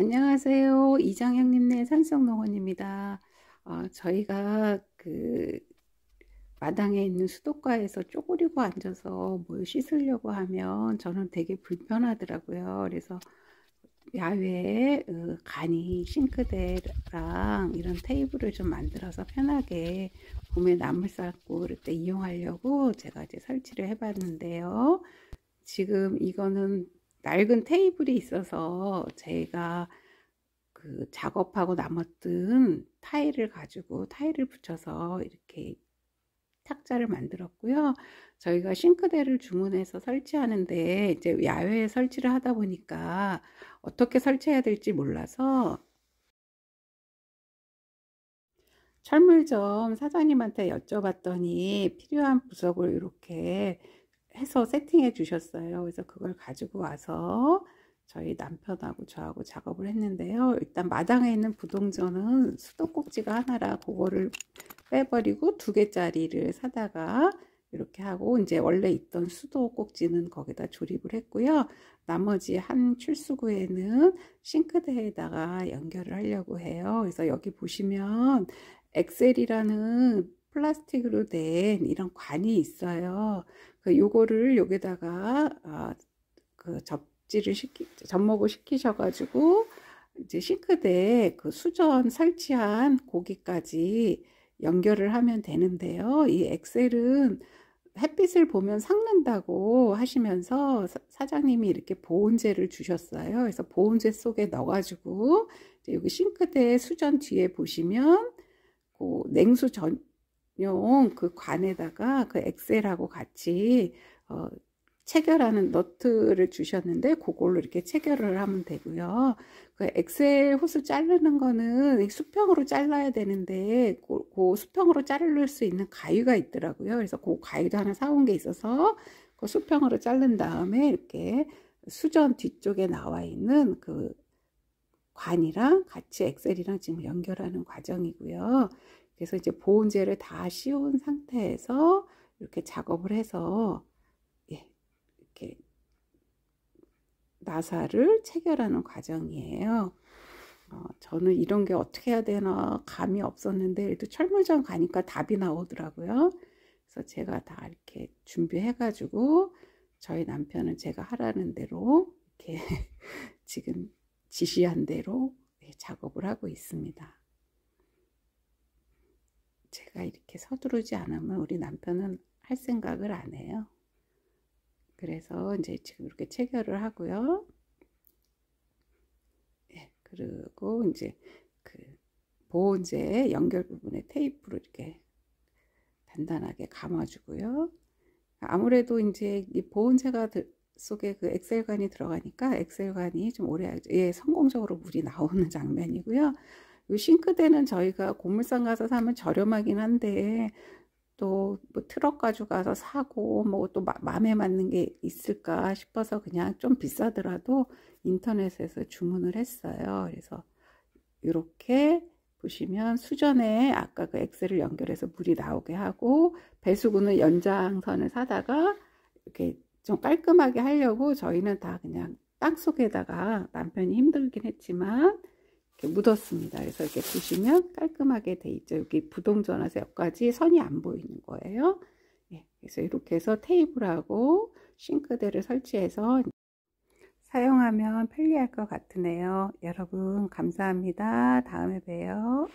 안녕하세요. 이장형님네 산성농원입니다. 어, 저희가 그 마당에 있는 수도가에서 쪼그리고 앉아서 뭘 씻으려고 하면 저는 되게 불편하더라고요. 그래서 야외에 어, 간이 싱크대랑 이런 테이블을 좀 만들어서 편하게 봄에 나물 삶고 그럴 때 이용하려고 제가 이제 설치를 해봤는데요. 지금 이거는 낡은 테이블이 있어서 제가 그 작업하고 남았던 타일을 가지고 타일을 붙여서 이렇게 탁자를 만들었고요. 저희가 싱크대를 주문해서 설치하는데 이제 야외에 설치를 하다 보니까 어떻게 설치해야 될지 몰라서 철물점 사장님한테 여쭤봤더니 필요한 부속을 이렇게 해서 세팅해 주셨어요. 그래서 그걸 가지고 와서 저희 남편하고 저하고 작업을 했는데요. 일단 마당에 있는 부동전은 수도꼭지가 하나라 그거를 빼버리고 두 개짜리를 사다가 이렇게 하고 이제 원래 있던 수도꼭지는 거기다 조립을 했고요. 나머지 한 출수구에는 싱크대에다가 연결을 하려고 해요. 그래서 여기 보시면 엑셀이라는 플라스틱으로 된 이런 관이 있어요. 그 요거를 여기다가 아, 그 접지를 시키 접목을 시키셔가지고 이제 싱크대에 그 수전 설치한 고기까지 연결을 하면 되는데요. 이 엑셀은 햇빛을 보면 삭는다고 하시면서 사장님이 이렇게 보온재를 주셨어요. 그래서 보온재 속에 넣어가지고 여기 싱크대 수전 뒤에 보시면 그 냉수 전, 그 관에다가 그 엑셀하고 같이 어, 체결하는 너트를 주셨는데 그걸로 이렇게 체결을 하면 되고요. 그 엑셀 호스 자르는 거는 수평으로 잘라야 되는데 그, 그 수평으로 자를 수 있는 가위가 있더라고요. 그래서 그 가위도 하나 사온 게 있어서 그 수평으로 자른 다음에 이렇게 수전 뒤쪽에 나와 있는 그 관이랑 같이 엑셀이랑 지금 연결하는 과정이고요. 그래서 이제 보온재를 다 씌운 상태에서 이렇게 작업을 해서 예, 이렇게 나사를 체결하는 과정이에요. 어, 저는 이런 게 어떻게 해야 되나 감이 없었는데 그래도 철물점 가니까 답이 나오더라고요. 그래서 제가 다 이렇게 준비해 가지고 저희 남편은 제가 하라는 대로 이렇게 지금 지시한 대로 예, 작업을 하고 있습니다. 제가 이렇게 서두르지 않으면 우리 남편은 할 생각을 안 해요. 그래서 이제 지금 이렇게 체결을 하고요. 예, 그리고 이제 그 보온재 연결 부분에 테이프로 이렇게 단단하게 감아주고요. 아무래도 이제 이 보온재가 속에 그 엑셀관이 들어가니까 엑셀관이 좀 오래 예, 성공적으로 물이 나오는 장면이고요. 이 싱크대는 저희가 고물상 가서 사면 저렴하긴 한데 또 뭐 트럭 가져가서 사고 뭐 또 마음에 맞는 게 있을까 싶어서 그냥 좀 비싸더라도 인터넷에서 주문을 했어요. 그래서 이렇게 보시면 수전에 아까 그 엑셀을 연결해서 물이 나오게 하고 배수구는 연장선을 사다가 이렇게 좀 깔끔하게 하려고 저희는 다 그냥 땅 속에다가 남편이 힘들긴 했지만 이렇게 묻었습니다. 그래서 이렇게 보시면 깔끔하게 돼 있죠. 여기 부동전화서 여기까지 선이 안 보이는 거예요. 예, 그래서 이렇게 해서 테이블하고 싱크대를 설치해서 사용하면 편리할 것 같으네요. 여러분 감사합니다. 다음에 봬요.